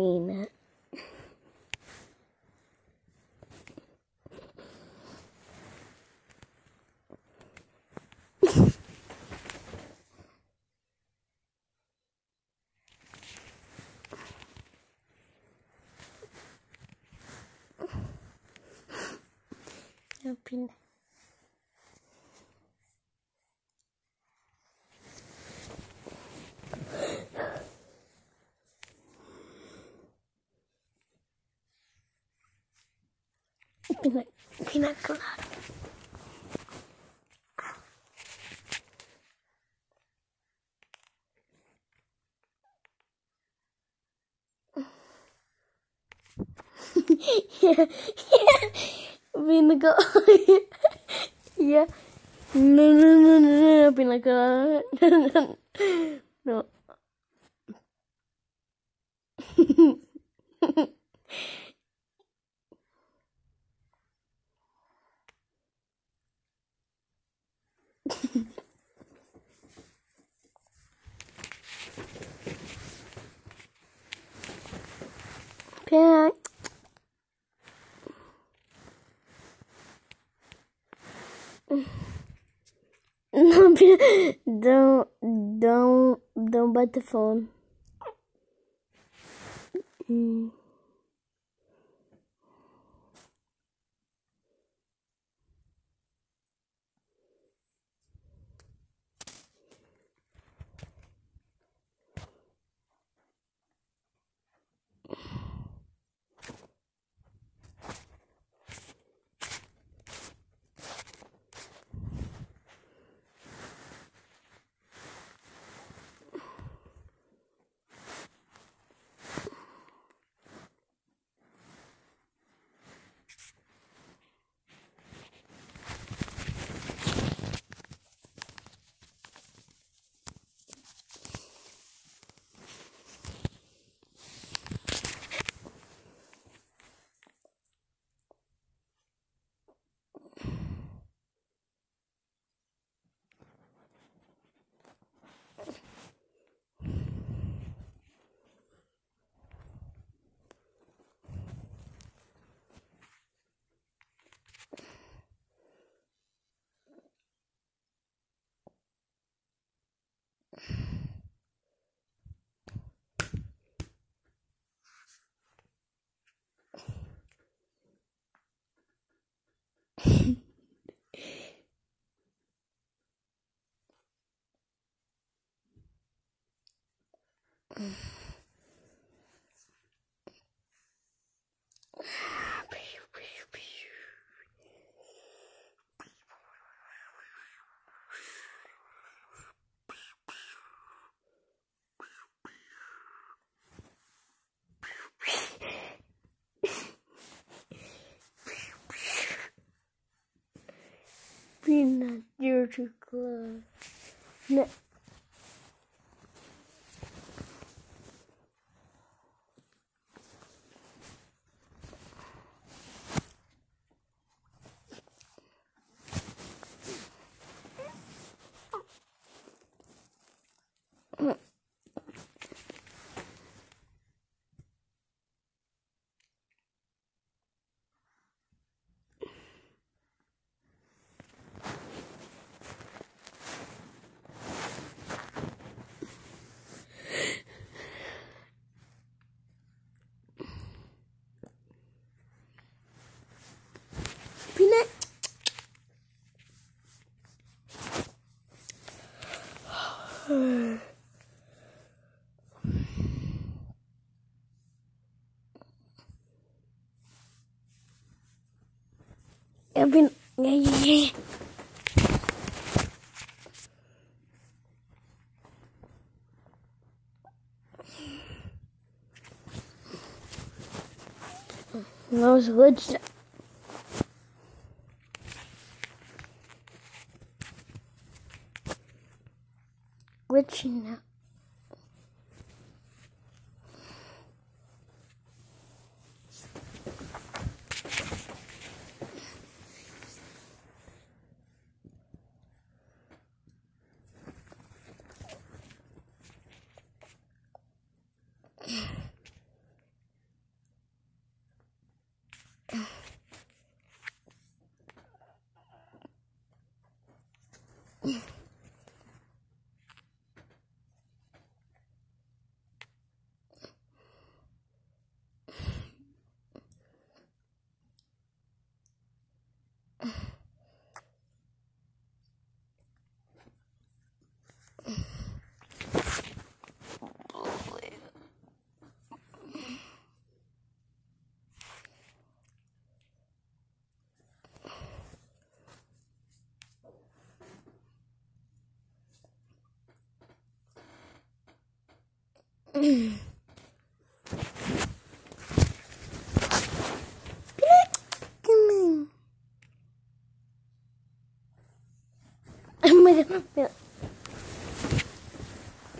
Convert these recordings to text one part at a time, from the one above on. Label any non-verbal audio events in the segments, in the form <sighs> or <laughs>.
peanut. No peanut. Peanut, peanut colada. yeah, yeah. Peanut yeah. No, no, no, no, no, peanut no, no. No, <laughs> Don't, don't, don't bite the phone. Mm. Peanut, <sighs> <sighs> No. Peanut. Yeah, Peanut. Yeah, yeah, yeah. Was original. Yeah.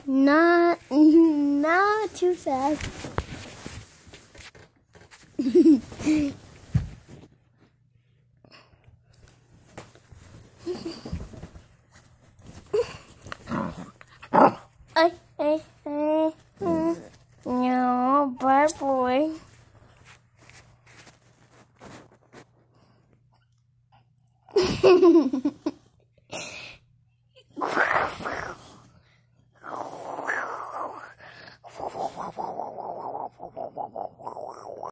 Not, not too fast. <laughs> Hey, hey, hey. No, bad boy.